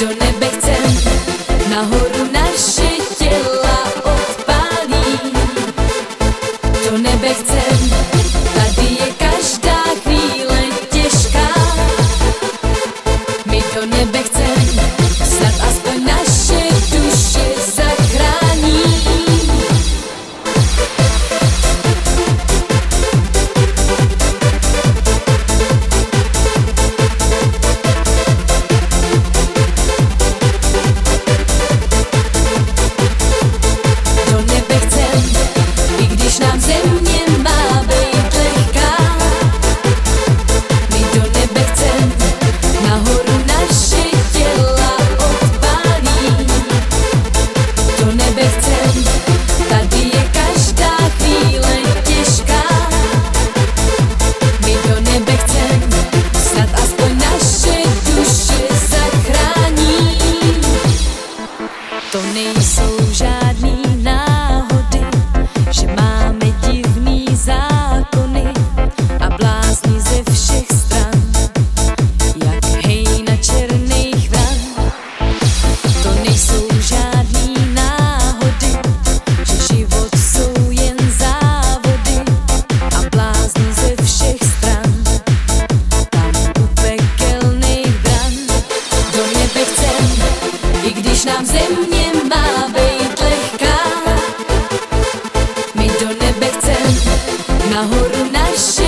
do nebe chcem, nahoru naše těla odpálí. Do nebe chcem, tady je každá chvíle těžká. My do nebe chcem, nám země má být lehká. My do nebe chcem, nahoru naše